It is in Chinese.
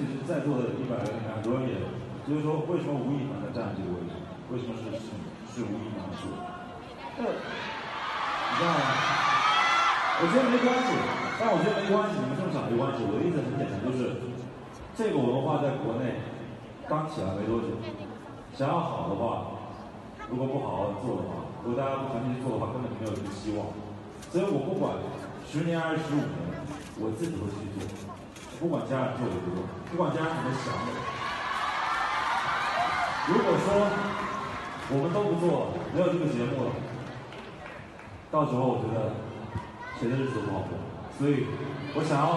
其实在座的一百人里面，很多人也就是说，为什么吴亦凡在占这个位置？为什么是是是吴亦凡做？这你知道吗？我觉得没关系，但我觉得没关系，你们这么想没关系。我的意思很简单，就是这个文化在国内刚起来没多久，想要好的话，如果不好好做的话，如果大家不团结去做的话，根本就没有这个希望。所以我不管十年还是十五年，我自己会去做，不管家人做与不做，不管家人怎么想我。如果说我们都不做，没有这个节目了，到时候我觉得谁的日子都不好过。所以我想要。